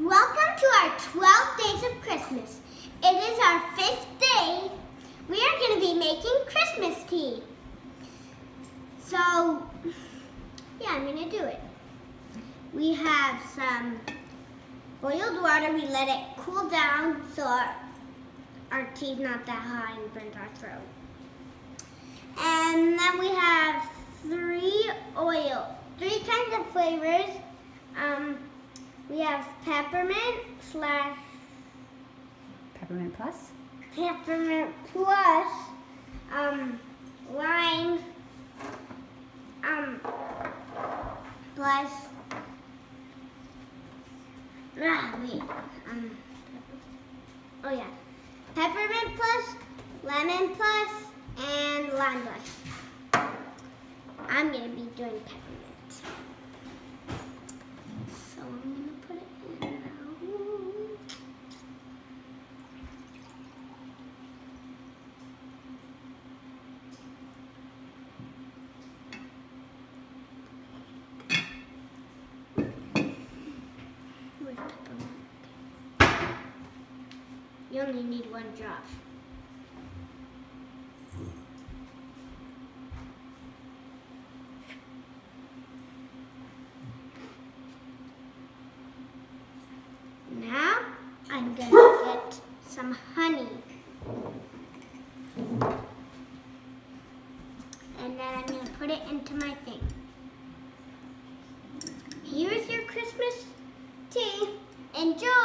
Welcome to our 12 days of Christmas. It is our fifth day. We are going to be making Christmas tea. So, yeah, I'm going to do it. We have some boiled water. We let it cool down so our, our tea's not that hot and burns our throat. And then we have three oil, three kinds of flavors. Um, we have peppermint slash Peppermint Plus? peppermint plus um, lime um, plus ah, wait um, oh yeah. Peppermint plus lemon plus and lime plus. I'm gonna be doing peppermint You only need one drop. Now, I'm going to get some honey. And then I'm going to put it into my thing. Here's your Christmas tea. Enjoy!